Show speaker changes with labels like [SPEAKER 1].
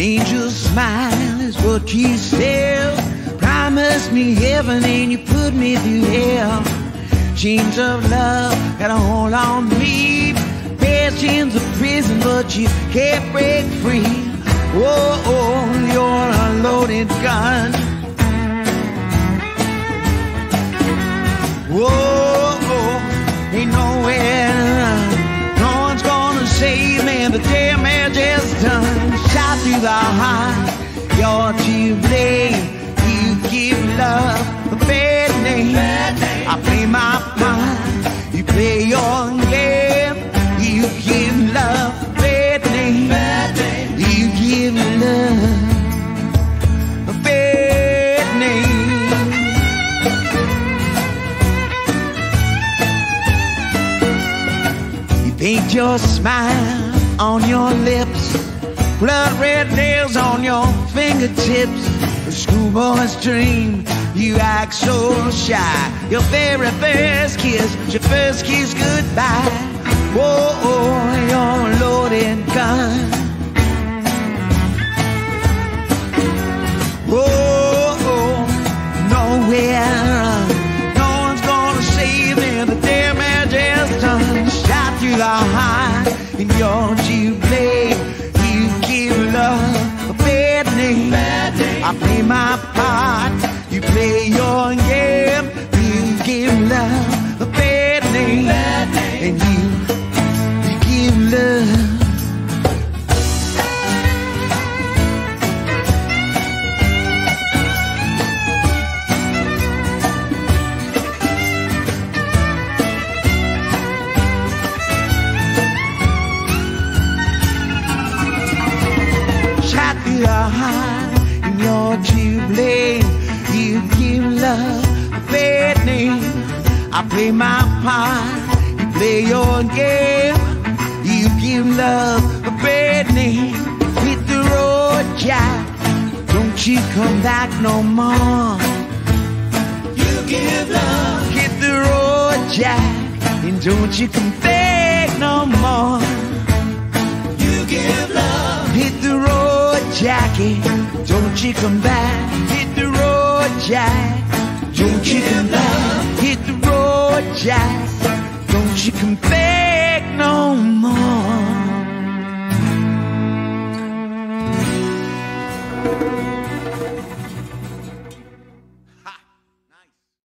[SPEAKER 1] Angel smile is what you sell. Promise me heaven and you put me through hell. Chains of love got a hold on me. Passions of prison, but you can't break free. Oh, oh, you're a loaded gun. Whoa, oh, ain't nowhere. Through the heart. You're to blame. You give love a bad name. I play my part. You play your game. You give love a bad name. You give love a bad name. You paint your smile on your lips, blood red nails on your fingertips. A schoolboy's dream, you act so shy. Your very first kiss, your first kiss goodbye. Whoa, oh, your loaded gun. Whoa, oh, nowhere. No one's gonna save me. The damage is done. Shot through the heart, I play my part. You play your game. You give love a bad name, and you you give love. shot you're to blame. You give love a bad name. I play my part, you play your game. You give love a bad name. Hit the road, Jack. Don't you come back no more. You give love. Hit the road, Jack. And don't you come back no more. You give love. Hit the road, Jackie. Don't you come back. Hit the road, Jack. Don't you come back. Hit the road, Jack. Don't you come back no more.